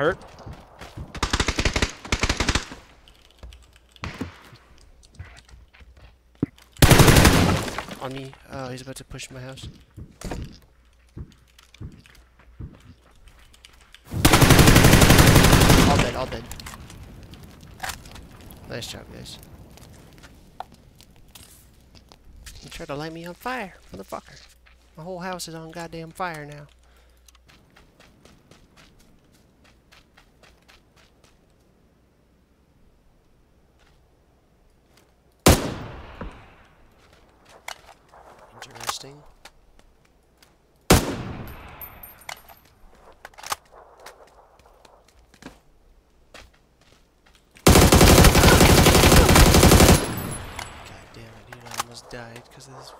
hurt. On me. Oh, he's about to push my house. All dead, all dead. Nice job, guys. You tried to light me on fire, motherfucker. My whole house is on goddamn fire now. Interesting. Died because of this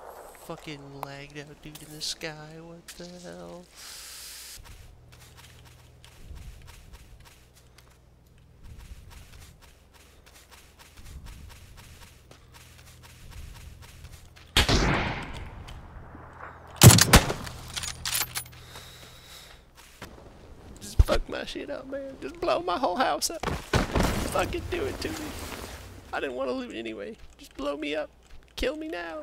fucking lagged out dude in the sky. What the hell? Just fuck my shit up, man. Just blow my whole house up. Fucking do it to me. I didn't want to loot anyway. Just blow me up. Kill me now.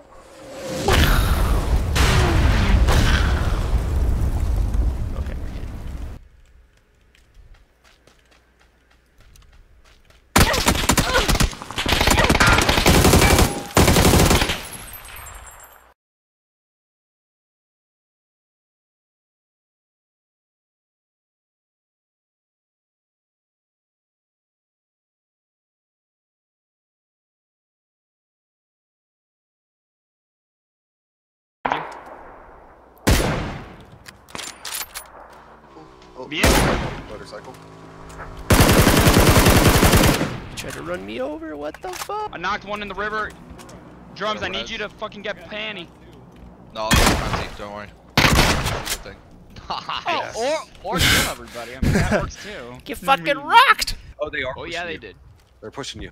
Bien. Motorcycle. You tried to run me over. What the fuck? I knocked one in the river. Drums, I need you to fucking get panty. No, I'll get don't worry. Good thing. Oh, or or kill everybody. I mean that works too. Get fucking rocked! Oh, they are. Oh yeah, they you. did. They're pushing you.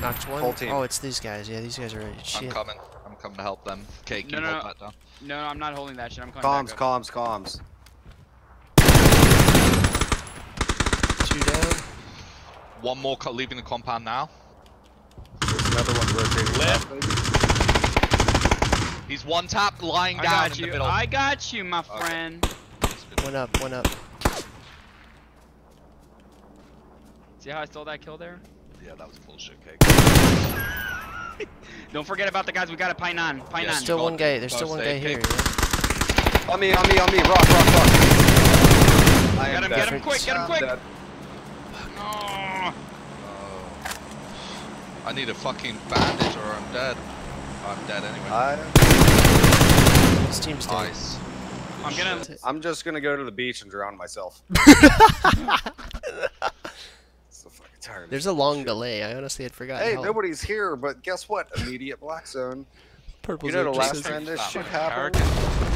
Knocked one. Whole team. Oh, it's these guys. Yeah, these guys are shit. I'm coming to help them. Okay, keep No, no, hold no. that down. No, no, I'm not holding that shit. I'm coming Comms, back up. comms, comms. Two down. One more co- leaving the compound now. There's another one rotating. Left. left. He's one tap lying I down got in you. the middle. I got you, my Okay. friend. One up. One up. See how I stole that kill there? Yeah, that was bullshit cake. Don't forget about the guys we got at Pine on. Pine Yeah, on. Still one guy. There's still one guy here. Yeah. On me, on me, on me. Rock, rock, rock. I Get him, dead. get him quick, get him quick. No. Oh. I need a fucking bandage or I'm dead. I'm dead anyway. I, This team's dead. nice. I'm gonna. I'm just gonna go to the beach and drown myself. so. There's a long delay. I honestly had forgotten. Hey, how nobody's here, but guess what? Immediate black zone. Purple You know the zone last time this shit happened?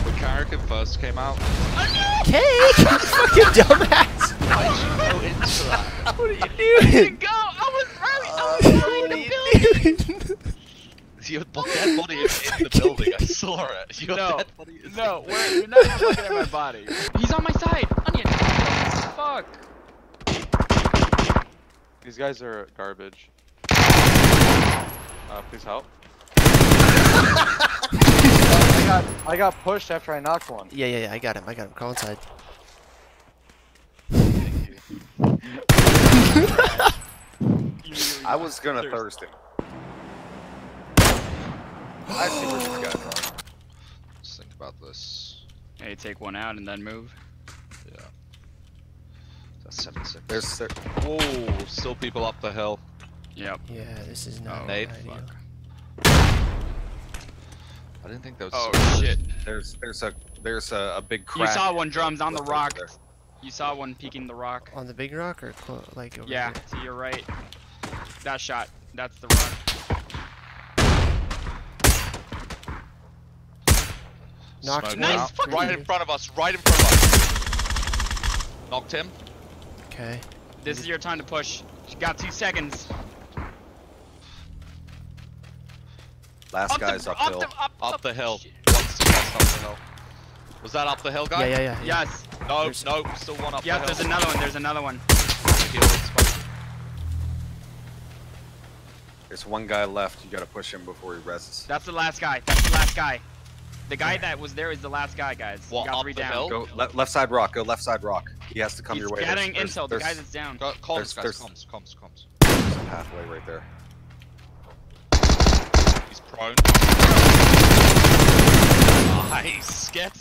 When Karakin first came out, says- Cake! fucking dumbass! go into that. What are you Where'd doing? you go? I was right. I Uh, was what right. are you doing? Your dead body is in the building. I saw it. Your No. dead body is No, we're, you're not looking at my body. He's on my side. Onion. Fuck. These guys are garbage. Uh, please help. I got I got pushed after I knocked one. Yeah, yeah, yeah. I got him. I got him. Crawl inside. I was gonna thirst him. I see where this guy's from. Let's think about this. Hey, take one out and then move. Yeah. That's seven six. There's there, Whoa, still people up the hill. Yep. Yeah, this is not Oh, Nate, ideal. fuck. I didn't think that was. Oh so- shit. there's there's a there's a, a big You saw one drums on the rock. there. You saw one peeking the rock. On the big rock or clo- like over Yeah, here? to your right. That shot. That's the rock. Knocked Smoke one. out. Right in front of us. Right in front of us. Knocked him. Okay. This is your time to push. You got two seconds. Last Up guy's the, uphill. Up the, up, Up hill. Shit. Once, once up the hill. Was that up the hill, guy? Yeah, yeah, yeah. yeah. Yes. No, There's- no, still one up. Yeah, the there's another one. There's another one. Heal, it's fine. There's one guy left. You gotta push him before he rests. That's the last guy. That's the last guy. The guy that was there is the last guy, guys. You What, got three down. Go le left side rock. Go left side rock. He has to come He's your way. scattering There's- intel. The there's- guy that's down. Go, comms, There's- guys, there's- comms, comms, comms. There's a pathway right there. He's prone. Nice, get